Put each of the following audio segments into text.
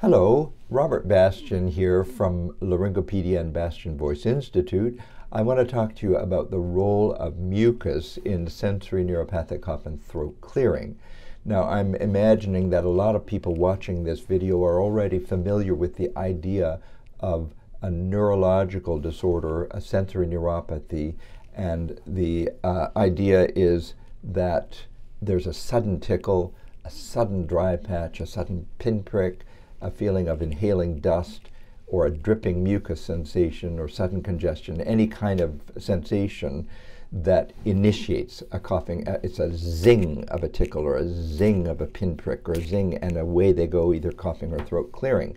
Hello, Robert Bastian here from Laryngopedia and Bastian Voice Institute. I want to talk to you about the role of mucus in sensory neuropathic cough and throat clearing. Now, I'm imagining that a lot of people watching this video are already familiar with the idea of a neurological disorder, a sensory neuropathy, and the uh, idea is that there's a sudden tickle, a sudden dry patch, a sudden pinprick, a feeling of inhaling dust or a dripping mucus sensation or sudden congestion, any kind of sensation that initiates a coughing. Uh, it's a zing of a tickle or a zing of a pinprick or a zing, and away they go, either coughing or throat clearing.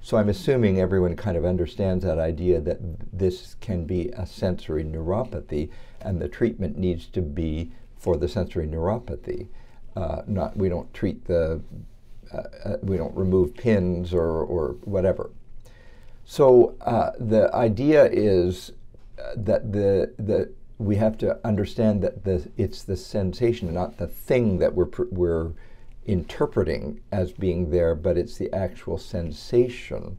So I'm assuming everyone kind of understands that idea that this can be a sensory neuropathy, and the treatment needs to be for the sensory neuropathy. Uh, not we don't treat the uh, uh, we don't remove pins or, or whatever. So uh, the idea is uh, that the, the, we have to understand that the, it's the sensation, not the thing that we're, we're interpreting as being there, but it's the actual sensation.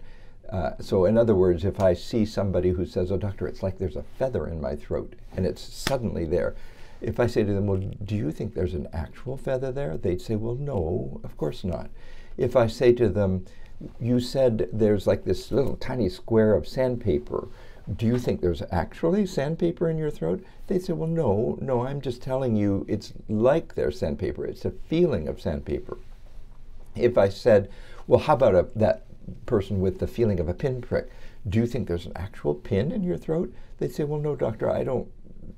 Uh, so, in other words, if I see somebody who says, Oh, doctor, it's like there's a feather in my throat, and it's suddenly there, if I say to them, Well, do you think there's an actual feather there? They'd say, Well, no, of course not. If I say to them, You said there's like this little tiny square of sandpaper. Do you think there's actually sandpaper in your throat? They'd say, Well, no, no, I'm just telling you it's like there's sandpaper. It's a feeling of sandpaper. If I said, Well, how about a, that person with the feeling of a pinprick? Do you think there's an actual pin in your throat? They'd say, Well, no, doctor, I don't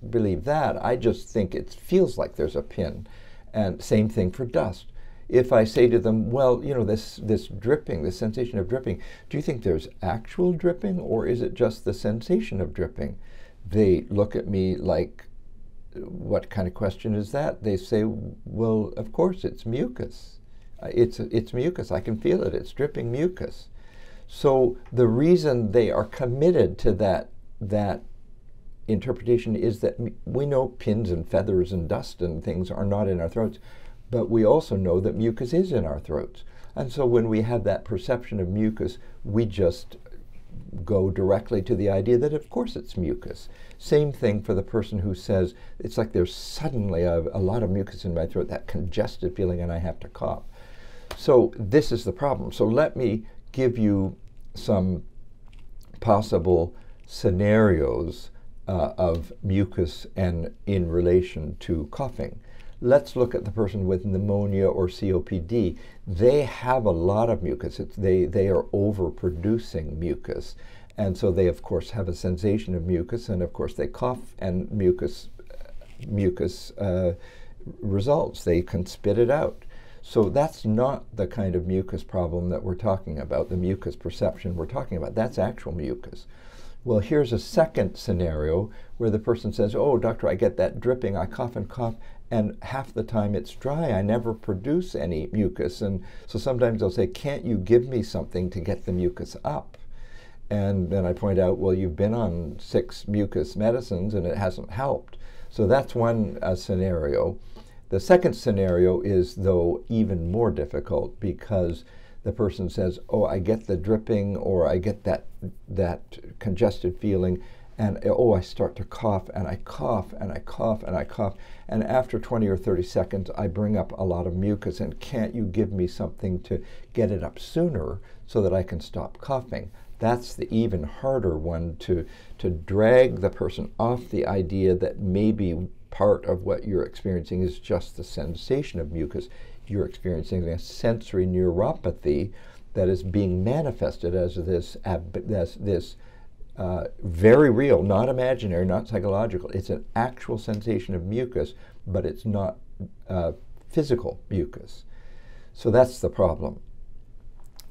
believe that. I just think it feels like there's a pin. And same thing for dust. If I say to them, well, you know, this, this dripping, this sensation of dripping, do you think there's actual dripping or is it just the sensation of dripping? They look at me like, what kind of question is that? They say, well, of course, it's mucus. Uh, it's, it's mucus. I can feel it. It's dripping mucus. So the reason they are committed to that, that interpretation is that we know pins and feathers and dust and things are not in our throats, but we also know that mucus is in our throats. And so when we have that perception of mucus, we just go directly to the idea that of course it's mucus. Same thing for the person who says it's like there's suddenly a, a lot of mucus in my throat, that congested feeling, and I have to cough. So this is the problem. So let me give you some possible scenarios uh, of mucus and in relation to coughing. Let's look at the person with pneumonia or COPD. They have a lot of mucus. It's, they, they are overproducing mucus. And so they, of course, have a sensation of mucus, and of course, they cough, and mucus, mucus uh, results. They can spit it out. So that's not the kind of mucus problem that we're talking about, the mucus perception we're talking about. That's actual mucus. Well, here's a second scenario where the person says, Oh, doctor, I get that dripping, I cough and cough, and half the time it's dry. I never produce any mucus. And so sometimes they'll say, Can't you give me something to get the mucus up? And then I point out, Well, you've been on six mucus medicines and it hasn't helped. So that's one uh, scenario. The second scenario is, though, even more difficult because the person says, "Oh, I get the dripping, or I get that that congested feeling, and oh, I start to cough, and I cough, and I cough, and I cough, and after 20 or 30 seconds, I bring up a lot of mucus, and can't you give me something to get it up sooner so that I can stop coughing?" That's the even harder one to to drag the person off the idea that maybe part of what you're experiencing is just the sensation of mucus you're experiencing a sensory neuropathy that is being manifested as this, as this uh, very real, not imaginary, not psychological. It's an actual sensation of mucus, but it's not uh, physical mucus. So that's the problem.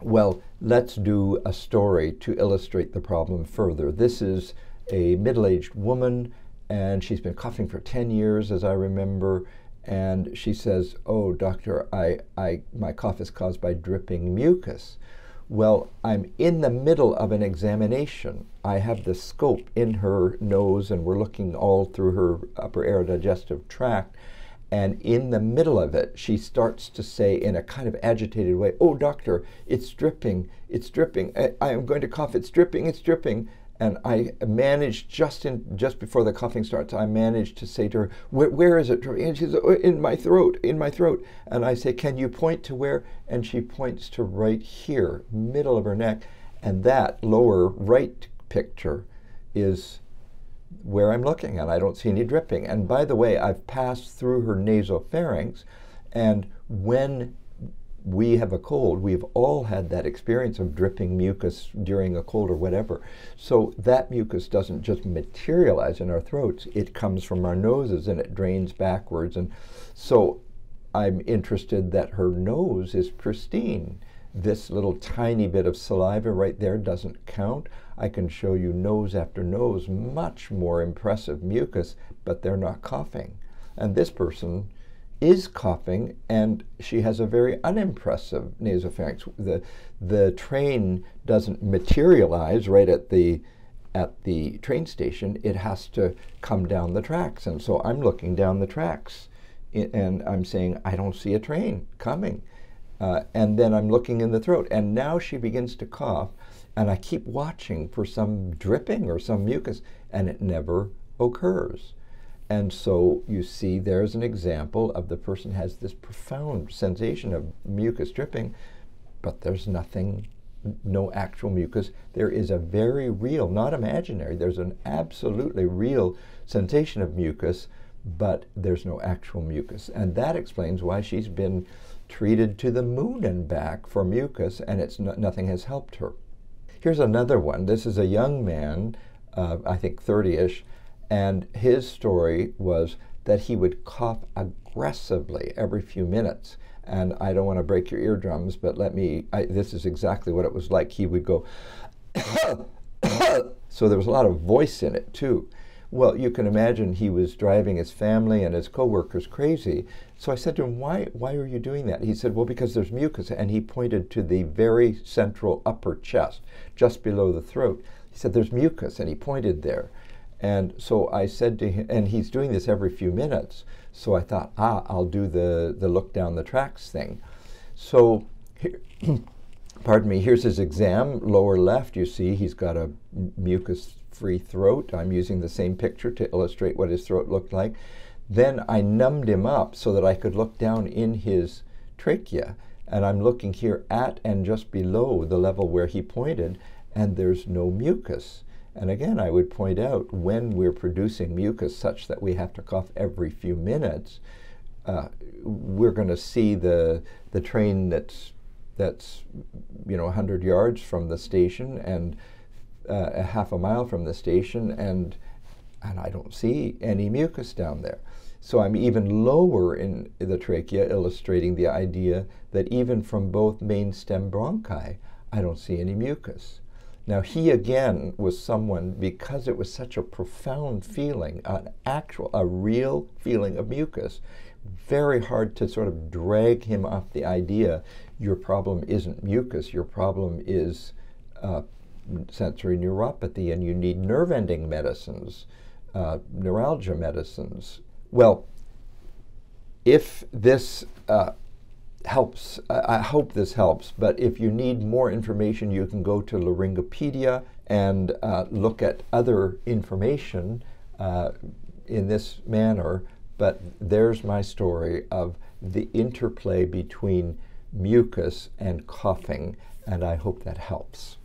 Well, let's do a story to illustrate the problem further. This is a middle aged woman, and she's been coughing for 10 years, as I remember and she says, "Oh, doctor, I, I, my cough is caused by dripping mucus." Well, I'm in the middle of an examination. I have the scope in her nose, and we're looking all through her upper aerodigestive tract. And in the middle of it, she starts to say in a kind of agitated way, Oh, doctor, it's dripping, it's dripping. I, I am going to cough, it's dripping, it's dripping. And I managed just in just before the coughing starts, I managed to say to her, where, is it? And she says, oh, in my throat, in my throat. And I say, Can you point to where? And she points to right here, middle of her neck. And that lower right picture is where I'm looking and I don't see any dripping. And by the way, I've passed through her nasopharynx, and when we have a cold, we've all had that experience of dripping mucus during a cold or whatever. So that mucus doesn't just materialize in our throats, it comes from our noses and it drains backwards. And so I'm interested that her nose is pristine. This little tiny bit of saliva right there doesn't count. I can show you nose after nose, much more impressive mucus, but they're not coughing. And this person is coughing, and she has a very unimpressive nasopharynx. The, the train doesn't materialize right at the at the train station, it has to come down the tracks. And so I'm looking down the tracks and I'm saying, I don't see a train coming. Uh, and then I'm looking in the throat, and now she begins to cough, and I keep watching for some dripping or some mucus, and it never occurs. And so you see, there's an example of the person has this profound sensation of mucus dripping, but there's nothing, no actual mucus. There is a very real, not imaginary, there's an absolutely real sensation of mucus, but there's no actual mucus. And that explains why she's been treated to the moon and back for mucus, and it's no, nothing has helped her. Here's another one. This is a young man, uh, I think 30 ish, and his story was that he would cough aggressively every few minutes. And I don't want to break your eardrums, but let me, I, this is exactly what it was like. He would go, so there was a lot of voice in it too. Well, you can imagine he was driving his family and his coworkers crazy. So I said to him, why, why are you doing that? He said, well, because there's mucus. And he pointed to the very central upper chest, just below the throat. He said, there's mucus. And he pointed there. And so I said to him, and he's doing this every few minutes. So I thought, ah, I'll do the, the look down the tracks thing. So, here, pardon me, here's his exam, lower left. You see he's got a mucus free throat. I'm using the same picture to illustrate what his throat looked like. Then I numbed him up so that I could look down in his trachea. And I'm looking here at and just below the level where he pointed, and there's no mucus. And again, I would point out when we're producing mucus such that we have to cough every few minutes, uh, we're going to see the the train that's that's you know 100 yards from the station and uh, a half a mile from the station, and and I don't see any mucus down there. So I'm even lower in the trachea, illustrating the idea that even from both main stem bronchi, I don't see any mucus. Now he again was someone because it was such a profound feeling, an actual, a real feeling of mucus. Very hard to sort of drag him off the idea. Your problem isn't mucus. Your problem is uh, sensory neuropathy and you need nerve ending medicines, uh, neuralgia medicines. Well, if this uh, helps, I hope this helps, but if you need more information, you can go to Laryngopedia and uh, look at other information uh, in this manner. But there's my story of the interplay between mucus and coughing, and I hope that helps.